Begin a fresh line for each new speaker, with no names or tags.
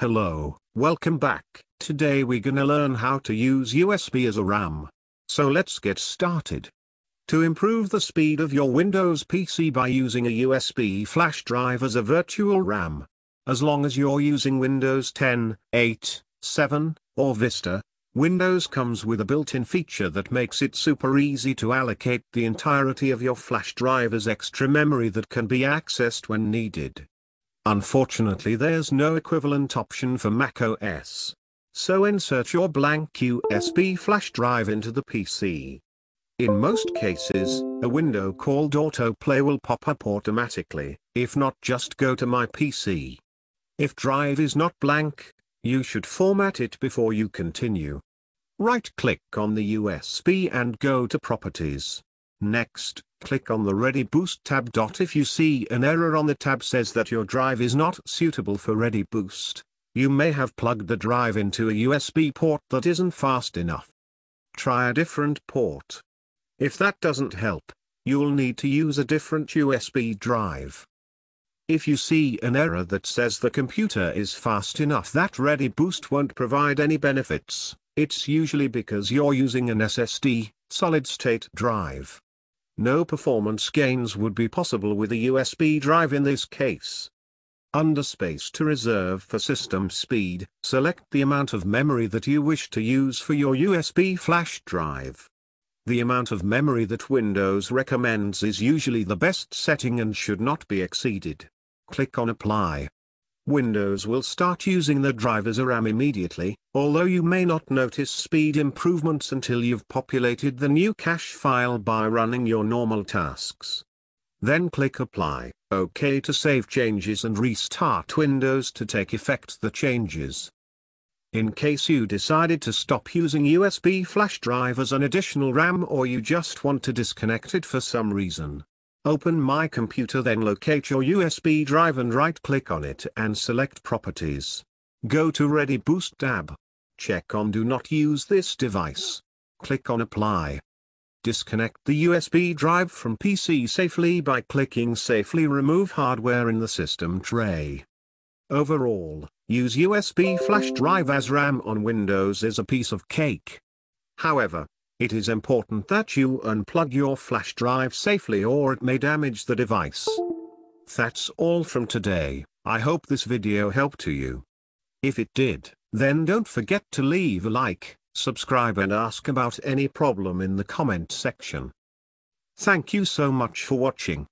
Hello, welcome back. Today we're gonna learn how to use USB as a RAM. So let's get started. To improve the speed of your Windows PC by using a USB flash drive as a virtual RAM. As long as you're using Windows 10, 8, 7, or Vista, Windows comes with a built-in feature that makes it super easy to allocate the entirety of your flash drive as extra memory that can be accessed when needed. Unfortunately there's no equivalent option for macOS. So insert your blank USB flash drive into the PC. In most cases, a window called Autoplay will pop up automatically, if not just go to My PC. If drive is not blank, you should format it before you continue. Right-click on the USB and go to Properties. Next, click on the ReadyBoost tab. If you see an error on the tab says that your drive is not suitable for ReadyBoost, you may have plugged the drive into a USB port that isn't fast enough. Try a different port. If that doesn't help, you'll need to use a different USB drive. If you see an error that says the computer is fast enough that ReadyBoost won't provide any benefits, it's usually because you're using an SSD, solid-state drive. No performance gains would be possible with a USB drive in this case. Under Space to reserve for system speed, select the amount of memory that you wish to use for your USB flash drive. The amount of memory that Windows recommends is usually the best setting and should not be exceeded. Click on Apply. Windows will start using the drive as a RAM immediately, although you may not notice speed improvements until you've populated the new cache file by running your normal tasks. Then click Apply, OK to save changes and restart Windows to take effect the changes. In case you decided to stop using USB flash drive as an additional RAM or you just want to disconnect it for some reason, Open My Computer then locate your USB drive and right-click on it and select Properties. Go to ReadyBoost tab. Check on Do Not Use This Device. Click on Apply. Disconnect the USB drive from PC safely by clicking Safely Remove Hardware in the system tray. Overall, use USB flash drive as RAM on Windows is a piece of cake. However, it is important that you unplug your flash drive safely or it may damage the device. That's all from today, I hope this video helped to you. If it did, then don't forget to leave a like, subscribe and ask about any problem in the comment section. Thank you so much for watching.